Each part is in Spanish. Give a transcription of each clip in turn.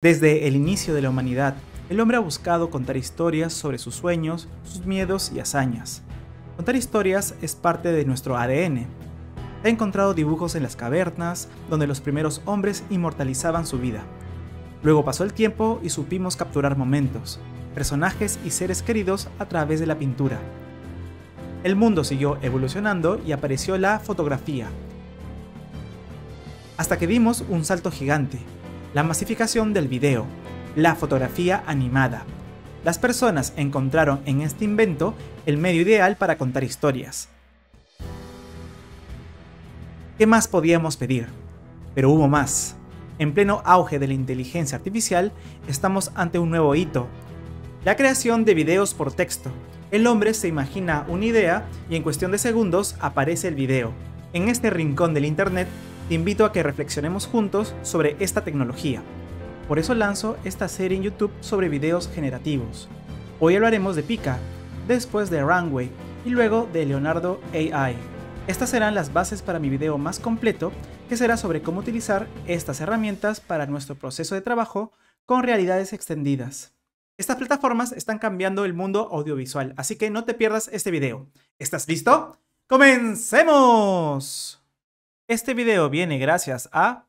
Desde el inicio de la humanidad, el hombre ha buscado contar historias sobre sus sueños, sus miedos y hazañas. Contar historias es parte de nuestro ADN. He encontrado dibujos en las cavernas donde los primeros hombres inmortalizaban su vida. Luego pasó el tiempo y supimos capturar momentos, personajes y seres queridos a través de la pintura. El mundo siguió evolucionando y apareció la fotografía. Hasta que dimos un salto gigante, la masificación del video, la fotografía animada. Las personas encontraron en este invento el medio ideal para contar historias. ¿Qué más podíamos pedir? Pero hubo más. En pleno auge de la inteligencia artificial, estamos ante un nuevo hito. La creación de videos por texto. El hombre se imagina una idea y en cuestión de segundos aparece el video. En este rincón del Internet te invito a que reflexionemos juntos sobre esta tecnología. Por eso lanzo esta serie en YouTube sobre videos generativos. Hoy hablaremos de Pika, después de Runway y luego de Leonardo AI. Estas serán las bases para mi video más completo, que será sobre cómo utilizar estas herramientas para nuestro proceso de trabajo con realidades extendidas. Estas plataformas están cambiando el mundo audiovisual, así que no te pierdas este video. ¿Estás listo? ¡Comencemos! Este video viene gracias a...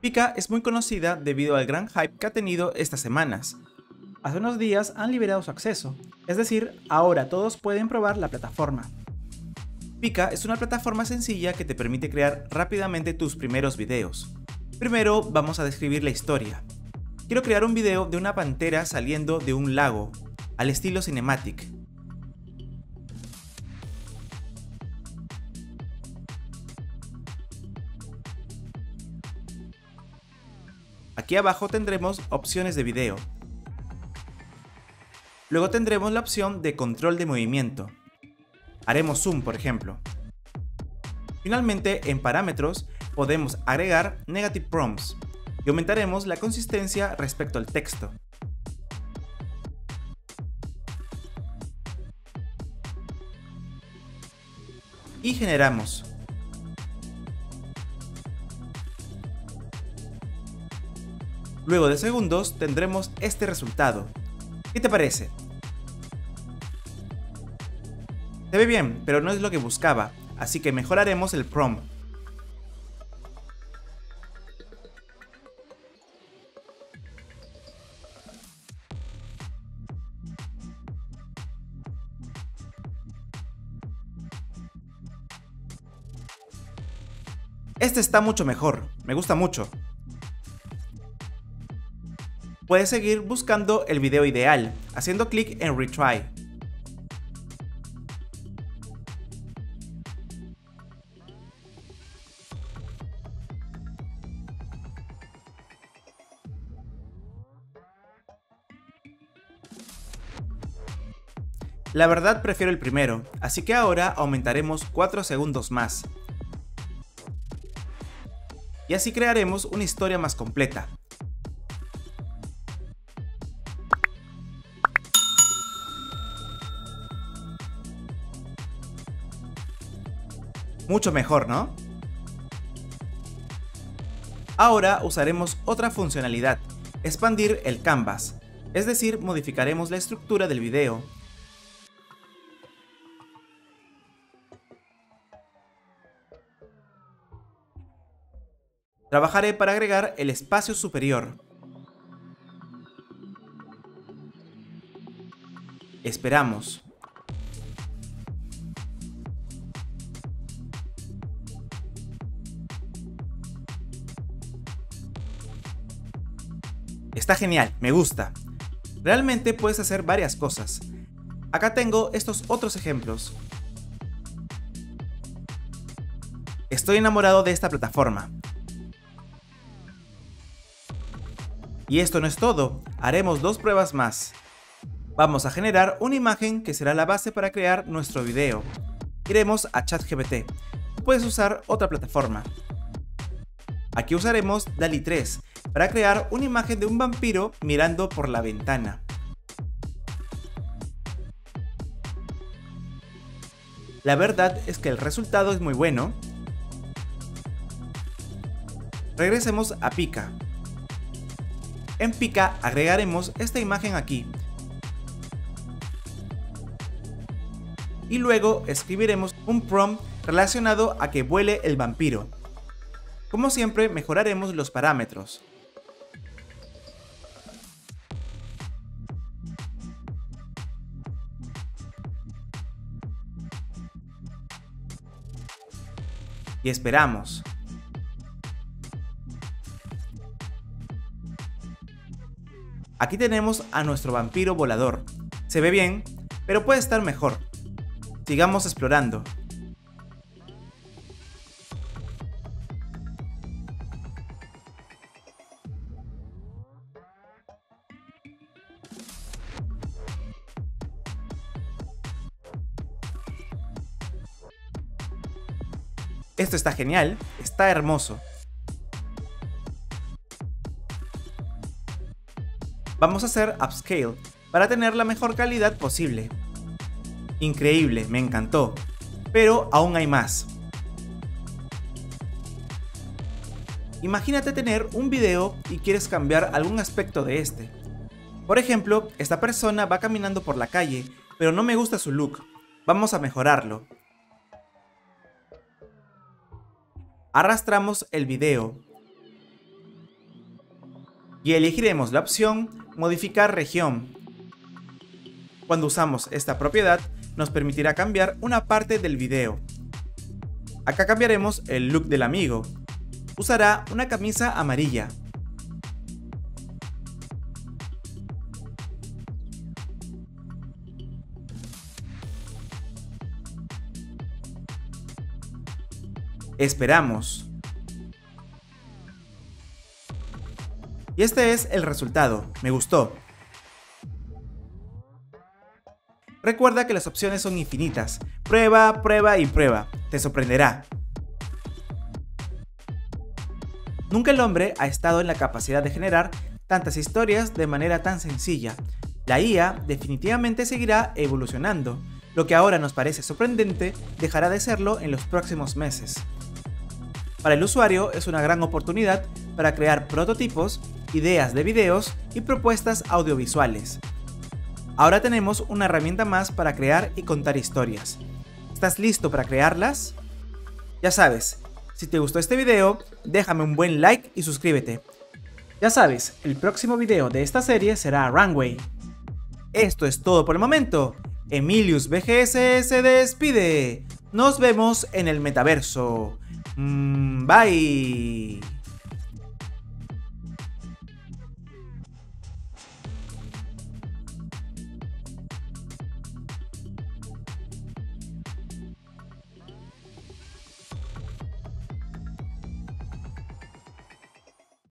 Pika es muy conocida debido al gran hype que ha tenido estas semanas. Hace unos días han liberado su acceso, es decir, ahora todos pueden probar la plataforma. Pika es una plataforma sencilla que te permite crear rápidamente tus primeros videos. Primero vamos a describir la historia. Quiero crear un video de una pantera saliendo de un lago, al estilo cinematic, Aquí abajo tendremos opciones de video. Luego tendremos la opción de control de movimiento. Haremos zoom, por ejemplo. Finalmente, en parámetros, podemos agregar negative prompts y aumentaremos la consistencia respecto al texto. Y generamos. Luego de segundos tendremos este resultado. ¿Qué te parece? Se ve bien, pero no es lo que buscaba, así que mejoraremos el prompt. Este está mucho mejor, me gusta mucho puedes seguir buscando el video ideal, haciendo clic en Retry. La verdad prefiero el primero, así que ahora aumentaremos 4 segundos más. Y así crearemos una historia más completa, Mucho mejor, ¿no? Ahora usaremos otra funcionalidad, expandir el canvas, es decir, modificaremos la estructura del video. Trabajaré para agregar el espacio superior. Esperamos. Está genial, me gusta. Realmente puedes hacer varias cosas. Acá tengo estos otros ejemplos. Estoy enamorado de esta plataforma. Y esto no es todo, haremos dos pruebas más. Vamos a generar una imagen que será la base para crear nuestro video. Iremos a ChatGPT. Puedes usar otra plataforma. Aquí usaremos DALI 3, para crear una imagen de un vampiro mirando por la ventana. La verdad es que el resultado es muy bueno. Regresemos a Pika. En Pika agregaremos esta imagen aquí. Y luego escribiremos un prompt relacionado a que vuele el vampiro. Como siempre mejoraremos los parámetros. Y esperamos. Aquí tenemos a nuestro vampiro volador. Se ve bien, pero puede estar mejor. Sigamos explorando. Esto está genial, está hermoso. Vamos a hacer upscale para tener la mejor calidad posible. Increíble, me encantó. Pero aún hay más. Imagínate tener un video y quieres cambiar algún aspecto de este. Por ejemplo, esta persona va caminando por la calle, pero no me gusta su look. Vamos a mejorarlo. Arrastramos el video y elegiremos la opción Modificar región. Cuando usamos esta propiedad, nos permitirá cambiar una parte del video. Acá cambiaremos el look del amigo. Usará una camisa amarilla. Esperamos. Y este es el resultado, me gustó. Recuerda que las opciones son infinitas. Prueba, prueba y prueba. Te sorprenderá. Nunca el hombre ha estado en la capacidad de generar tantas historias de manera tan sencilla. La IA definitivamente seguirá evolucionando. Lo que ahora nos parece sorprendente dejará de serlo en los próximos meses. Para el usuario es una gran oportunidad para crear prototipos ideas de videos y propuestas audiovisuales. Ahora tenemos una herramienta más para crear y contar historias. ¿Estás listo para crearlas? Ya sabes, si te gustó este video, déjame un buen like y suscríbete. Ya sabes, el próximo video de esta serie será Runway. Esto es todo por el momento. Emilius BGS se despide. Nos vemos en el metaverso. Mm, bye.